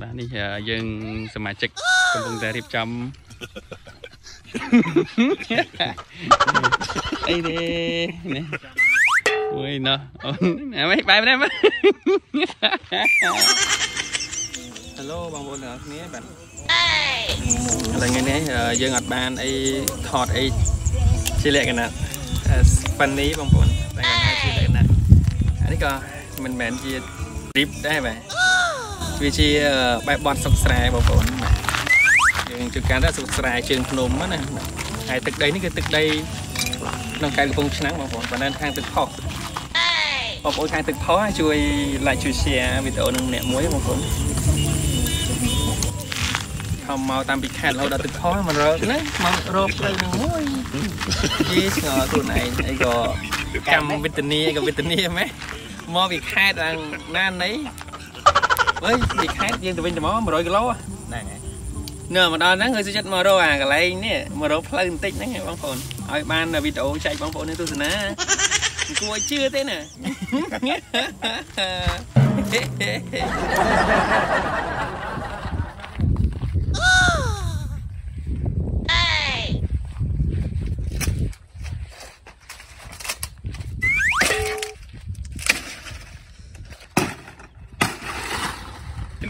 បាទនេះយើងសមាជិកកំពុងតែរៀបចំអីទេនេះមួយណោះអូនអាមិនបែបនេះមក Hello បងប្អូនទាំងអស់គ្នាបាទឥឡូវថ្ងៃនេះយើងអត់បានអីថតអីជាលក្ខណៈ funny បងប្អូនតែគាត់ថាជាលក្ខណៈអានេះក៏មិនមែនជា trip ដែរបាទ វាជាបែបបត់សុកស្រែបងប្អូនបាទយើងជួបការថាសុកស្រែជើងភ្នំណាហើយទឹកដីនេះគឺទឹកដីក្នុងខេត្តកំពង់ឆ្នាំងបងប្អូនបណ្ដាខាងទឹកផុសបងប្អូនខាងទឹកផុសជួយ like ជួយ share វីដេអូនឹងម្នាក់មួយបងប្អូនខំមកតាមពីខេត្តរហូតដល់ទឹកផុសមករកណាមករកផ្លូវនឹងមួយយីស្ងល់ខ្លួនឯងអីក៏កម្មវិទ្យាអីក៏វិទ្យាម៉េះមកពីខេត្តឡើងណានណី អើយពីខេត្តយើងទៅវិញទៅមក100គីឡូហ្នឹងហើយនៅមកដល់ហ្នឹងគឺសុចិត្តមករកអាកន្លែងនេះមករកផ្លូវបន្តិចហ្នឹងបងប្អូនឲ្យបានវីដេអូចែកបងប្អូននេះទស្សនាគួរឲ្យជឿទេណា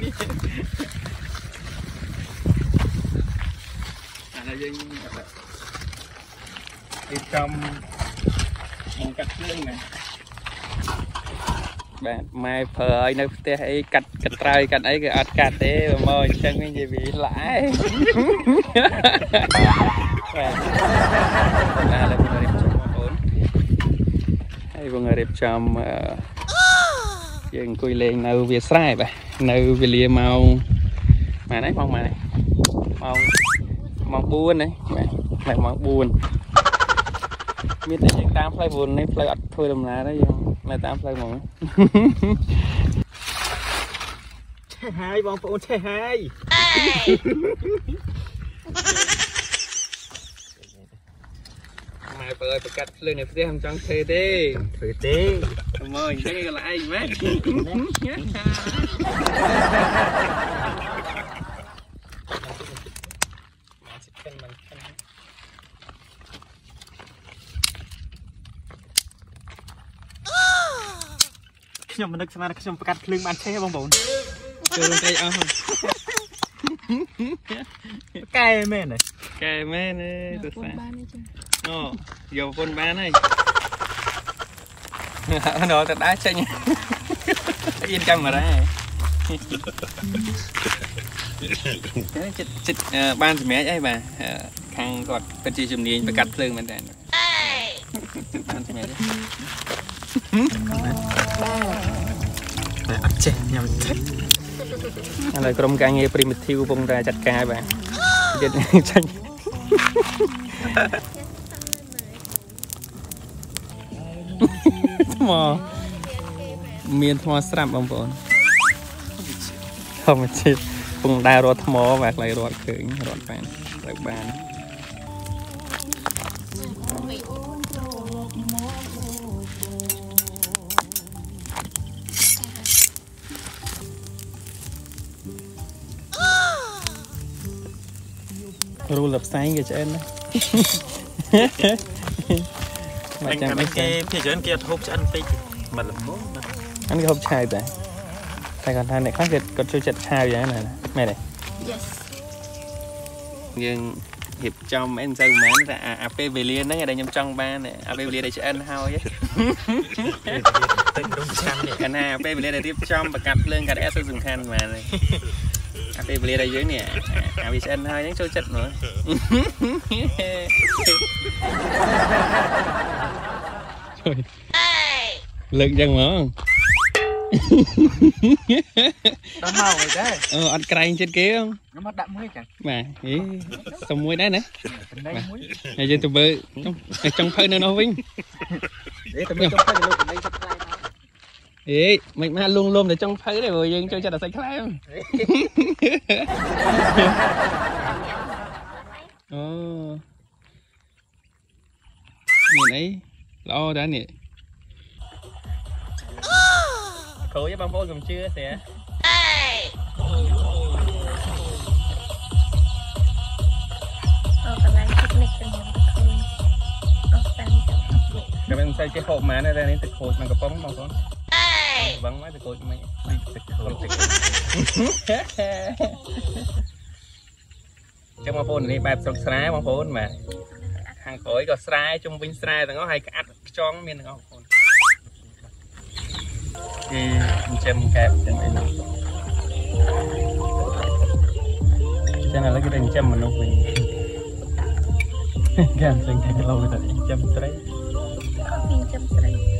អានេះយើងរៀបចំមកកាត់ភ្លើងណាបាទម៉ែប្រើឲ្យនៅផ្ទះអីកាត់កាត់ត្រើយកាត់អីគឺអត់កាត់ទេមកអញ្ចឹងវិញនិយាយវាល្អែបាទណាលើបងរៀបចំបងប្អូនហើយបងរៀបចំអឺ យើងអង្គុយលេងនៅវាស្រែបាទនៅវេលាម៉ោងម៉ានហើយម៉ោងម៉ានហើយម៉ោងម៉ោង4ហ្នឹងបាទម៉ោង4មានតែយើងតាមផ្លូវ4នេះផ្លូវអត់ធ្វើដំណើរទេយើងនៅតាមផ្លូវហ្មងឆេះហើយបងប្អូនឆេះហើយម៉ែបើឲ្យប្រកាត់ភ្លើងនៅផ្ទះមិនចង់ធ្វើទេធ្វើទេ មកអញ្ចឹងក៏ល្អឯងម៉ែខ្ញុំមិននឹកស្មានថាខ្ញុំប្រកាត់ភ្លើងបានឆេះបងប្អូនចូលត្រីអស់កែមែនហ៎កែមែនទេទស្សនាអូយកប្រពន្ធបានហើយ ដល់ទៅដែរចេញអៀនកាមេរ៉ាចិត្តចិត្តបានសម្រាប់អីបាទខាងគាត់ពិតជាជំនាញប្រកាត់ភ្លើងមែនតើបានសម្រាប់ទេតែអត់ចេះខ្ញុំចេះឥឡូវក្រុមការងារ primitive កំពុងតែចាត់ការបាទទៀតចាញ់ ថ្មមានថ្មស្រាប់បងប្អូនធម្មជាតិកំពុងដើររត់ថ្មបាទខ្លៃរត់ឃើញរត់បានត្រូវបានរូលផ្សែងគេឆ្អិនណា មកចាំមិនគេគេភាគច្រើនគេអត់ហូបឆ្អិនពេកមិនល្មមអានេះហូបឆាវដែរតែគាត់ថាអ្នកខ្លះគេគាត់ចូលចិត្តឆាវយ៉ាងណាមែនទេ Yes យើងរៀបចំអីមិនសូវមែនតែអាអាពេលវេលាហ្នឹងឯងដែលខ្ញុំចង់បានអាពេលវេលាដែលឆ្អិនហើយទឹករុំឆាំនេះកាលណាពេលវេលាដែលរៀបចំប្រកាត់ភ្លើងកាត់អីអត់សូវសំខាន់មែនទេ អាពេលវេលាដែលយើងនេះអាវាឆ្អិនហើយហ្នឹងចូលចិត្តមើលជួយលើកយ៉ាងហ្មងដល់មកអីដែរអឺអត់ក្រែងចិត្តគេហ៎ខ្ញុំអត់ដាក់មួយចឹងបាទហេសុំមួយដែរណាចំណៃមួយហើយយើងទៅមើលចង់ចង់ភៅនៅនោះវិញទេតែមិនចង់ទៅលោកចំណៃទឹ ហេមិនមកលងលំទៅចុងភៅទេព្រោះយើងចូលចិត្តអាសាច់ខ្លែមអូមានអីល្អដែរនេះគ្រូយបងប្អូនកុំជឿស្រាអូកន្លែងពិកនិចទាំងខ្ញុំអស់តាំងតែមិនសូវចេះហូបម៉ានទេនេះទឹកខូចមកកំប៉ុងបងប្អូន វឹងមកទឹកខូចមិនទឹកខូចទឹកចឹងបងប្អូននេះបែបស្រុកស្រែបងប្អូនបាទខាងក្រោយក៏ស្រែជុំវិញស្រែទាំងអស់ហើយក្អាត់ខ្ចង់មានទាំងអស់បងប្អូនគេចិញ្ចឹមកែបចឹងអីនោះចឹងឥឡូវគេទៅចិញ្ចឹមមនុស្សវិញគេអញ្ចឹងគេលោទៅចិញ្ចឹមត្រីខំពីចំស្រីត្រី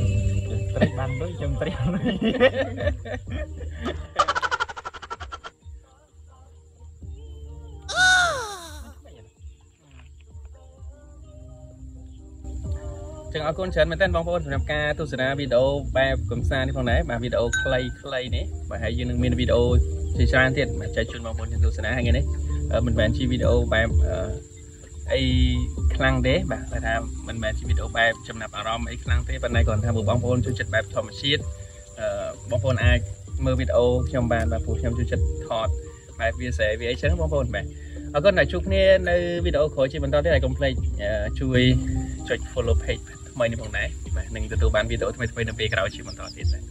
បានដូចចិញ្ចឹមត្រីអត់ដូចចឹងអរគុណច្រើនមែនទែនបងប្អូនសម្រាប់ការទស្សនាវីដេអូបែបកំសាន្តនេះផងដែរបាទវីដេអូខ្លីៗនេះបាទហើយយើងនឹងមានវីដេអូជាច្រើនទៀតបាទចែកជូនបងប្អូនទស្សនាហើយថ្ងៃនេះអឺមិនមែនជាវីដេអូបែប អឺអីខ្លាំងទេបាទគេថាមិនមែនជាវីដេអូបែបចំណាប់អារម្មណ៍អីខ្លាំងទេប៉ុន្តែគ្រាន់តែបើបងប្អូនចូលចិត្តបែបធម្មជាតិអឺបងប្អូនអាចមើលវីដេអូខ្ញុំបានបាទព្រោះខ្ញុំចូលចិត្តថតបែបវាស្រែវាអីចឹងបងប្អូនបាទអរគុណដែលជួបគ្នានៅវីដេអូក្រោយជាបន្តទៀតហើយកុំភ្លេចអឺជួយចុច follow page ថ្មីនេះផងដែរបាទនឹងទទួលបានវីដេអូថ្មីៗនៅពេលក្រោយជាបន្តទៀតបាទ